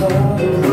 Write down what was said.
sorrow